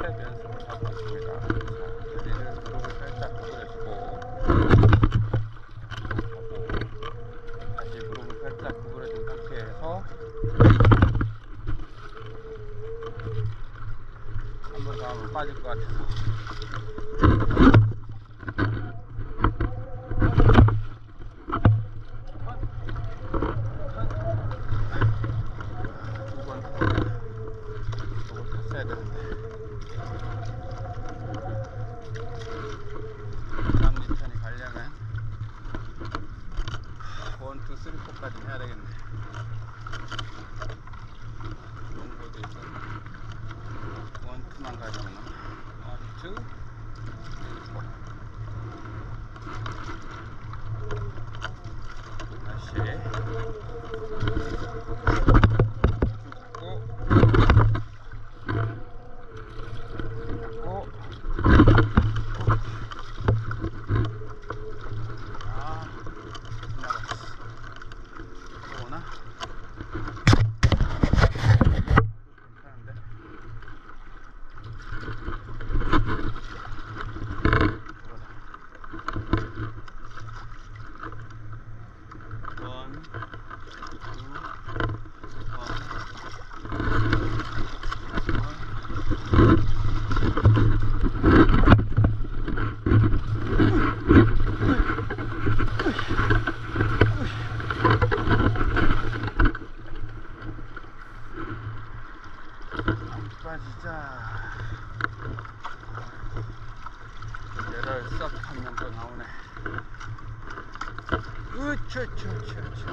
스텝 연습을 하고 있습니다. 여기는 무릎을 살짝 구부려주고 하고 다시 무릎을 살짝 구부려준 상태에서 한 번 더 하면 빠질 것 같아서 두번 탔어야 되는데 포까지 해야 되겠네. 농구도 있어. 원, 투만 가지면 원, 투, 쓰리, 포. 다시 잡고 잡고 아, 나갔어. 또 오나? 괜찮은데? 원, 투, 자. 얘를 싹 하면 또 나오네. 으차차차차.